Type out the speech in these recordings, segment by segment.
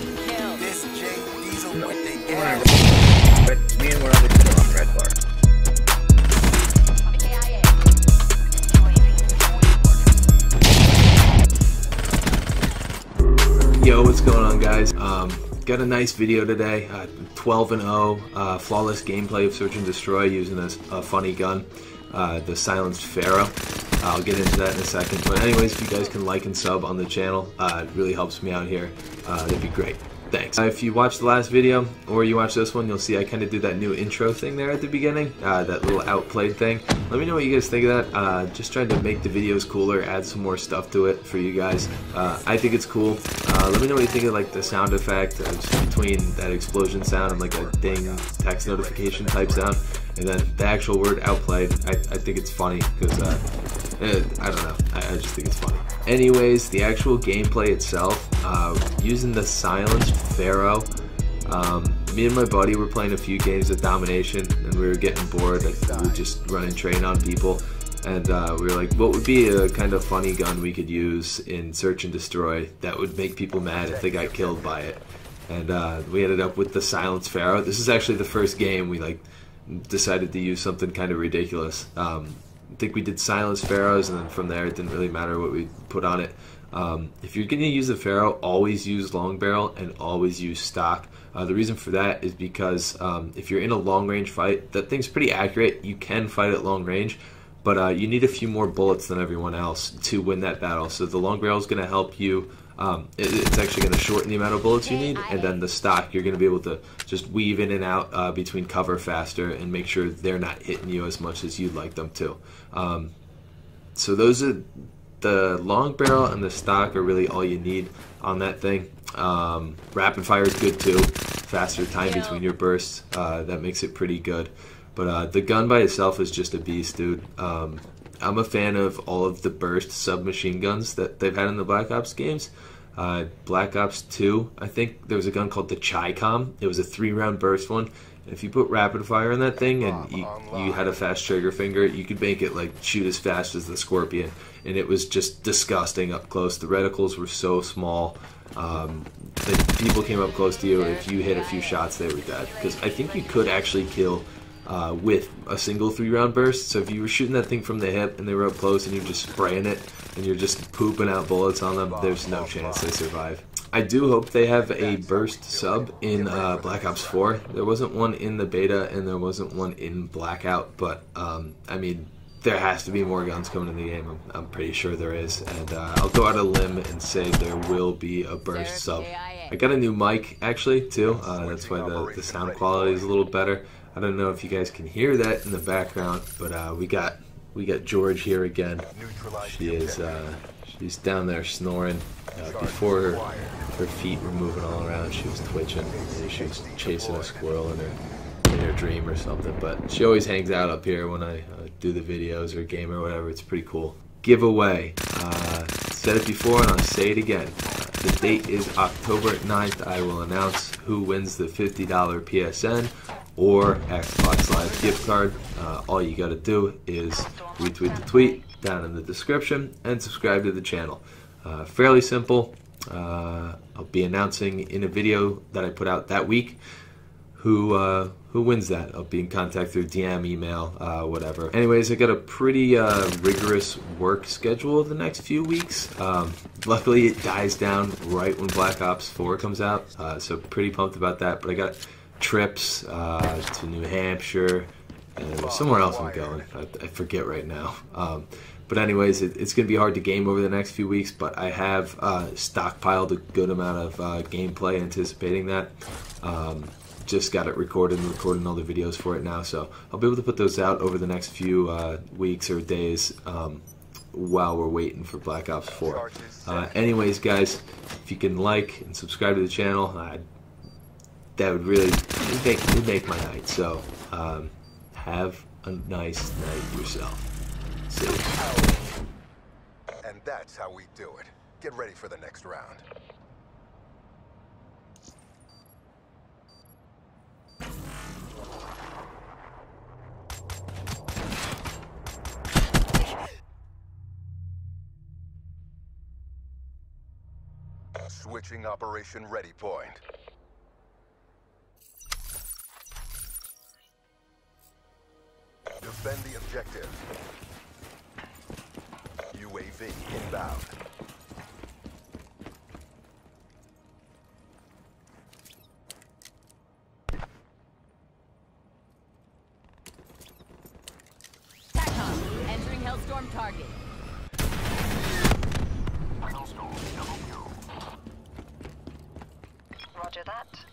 This J Diesel with the gas. But me and one other kid on the red bar. Yo, what's going on, guys? Um, got a nice video today. Uh, 12 and 0, uh, flawless gameplay of Search and Destroy using a, a funny gun, uh, the Silenced Pharo. I'll get into that in a second. But anyways, if you guys can like and sub on the channel, uh, it really helps me out here. Uh, that'd be great. Thanks. Uh, if you watched the last video or you watch this one, you'll see I kind of do that new intro thing there at the beginning, uh, that little outplayed thing. Let me know what you guys think of that. Uh, just trying to make the videos cooler, add some more stuff to it for you guys. Uh, I think it's cool. Uh, let me know what you think of like the sound effect uh, between that explosion sound and like a ding text notification type sound, and then the actual word outplayed. I, I think it's funny because uh, I don't know. I, I just think it's funny. Anyways, the actual gameplay itself, uh, using the silenced Pharo. Um, me and my buddy were playing a few games of domination, and we were getting bored. Like, we were just running train on people, and uh, we were like, "What would be a kind of funny gun we could use in search and destroy that would make people mad if they got killed by it?" And uh, we ended up with the silenced Pharo. This is actually the first game we like decided to use something kind of ridiculous. Um, I think we did silence Pharos, and then from there it didn't really matter what we put on it. Um, if you're going to use a Pharo, always use long barrel and always use stock. Uh, the reason for that is because um, if you're in a long range fight, that thing's pretty accurate. You can fight at long range, but uh, you need a few more bullets than everyone else to win that battle. So the long barrel is going to help you. Um, it, it's actually going to shorten the amount of bullets you need, and then the stock you're going to be able to just weave in and out uh, between cover faster and make sure they're not hitting you as much as you'd like them to. Um, so those are the long barrel and the stock are really all you need on that thing. Um, rapid fire is good too, faster time between your bursts. Uh, that makes it pretty good. But uh, the gun by itself is just a beast, dude. Um, I'm a fan of all of the burst submachine guns that they've had in the Black Ops games. Uh, Black Ops 2, I think there was a gun called the Chi-Com. It was a three round burst one. And if you put rapid fire on that thing and you, you had a fast trigger finger, you could make it like shoot as fast as the Scorpion. And it was just disgusting up close. The reticles were so small. Um, that people came up close to you. If you hit a few shots, they were dead. Because I think you could actually kill uh, with a single three round burst. So if you were shooting that thing from the hip and they were up close and you're just spraying it and you're just pooping out bullets on them, there's no chance they survive. I do hope they have a burst sub in uh, Black Ops 4. There wasn't one in the beta and there wasn't one in Blackout, but um, I mean, there has to be more guns coming in the game. I'm, I'm pretty sure there is, and uh, I'll go out a limb and say there will be a burst sub. I got a new mic actually too. Uh, that's why the, the sound quality is a little better. I don't know if you guys can hear that in the background, but uh, we got we got George here again. She is uh, she's down there snoring. Uh, before her, her feet were moving all around, she was twitching. Maybe she was chasing a squirrel in her in her dream or something. But she always hangs out up here when I uh, do the videos or game or whatever. It's pretty cool. Giveaway. Uh, said it before and I'll say it again. The date is October 9th. I will announce who wins the $50 PSN or Xbox Live gift card. Uh, all you got to do is retweet the tweet down in the description and subscribe to the channel. Uh, fairly simple. Uh, I'll be announcing in a video that I put out that week who uh, who wins that. I'll be in contact through DM, email, uh, whatever. Anyways, I got a pretty uh, rigorous work schedule the next few weeks. Um, luckily, it dies down right when Black Ops 4 comes out, uh, so pretty pumped about that. But I got trips uh, to New Hampshire, and somewhere else I'm going. I, I forget right now. Um, but anyways, it, it's going to be hard to game over the next few weeks. But I have uh, stockpiled a good amount of gameplay, anticipating that. Um, just got it recorded and recording all the videos for it now, so I'll be able to put those out over the next few uh, weeks or days um, while we're waiting for Black Ops 4. Uh, anyways, guys, if you can like and subscribe to the channel, uh, that would really make, it'd make my night. So um, have a nice night yourself. See you. And that's how we do it. Get ready for the next round. Switch Approaching Operation Ready Point. Defend the objective. UAV inbound. TACOM, entering Hellstorm target. Roger that.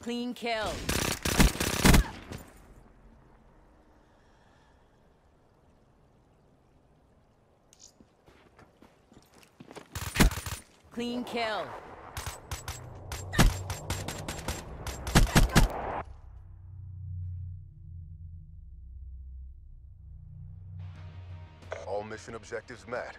Clean kill. Clean kill. Mission objectives met.